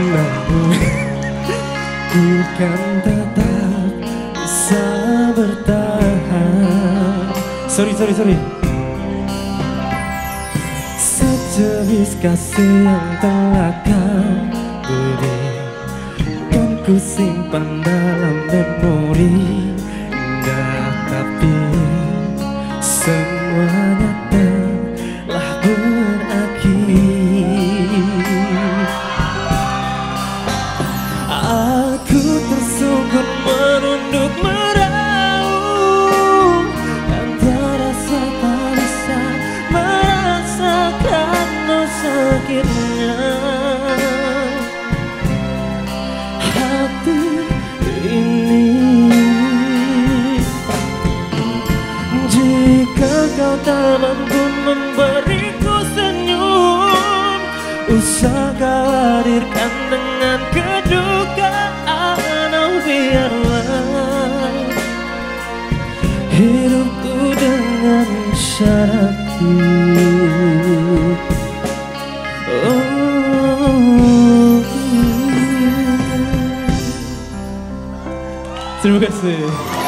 Namun ku kan tetap bisa bertahan. Sorry, sorry, sorry. Sejenis kasih yang telah kau beri Kan ku simpan dalam memori. Indah tapi semuanya Aku tersungkur merunduk meraung Antara tak bisa merasakan no sakitnya Hati ini. Jika kau tak mampu memberiku senyum Usah kau hadirkan 괴롭고 당하는 사람들 들어갔어요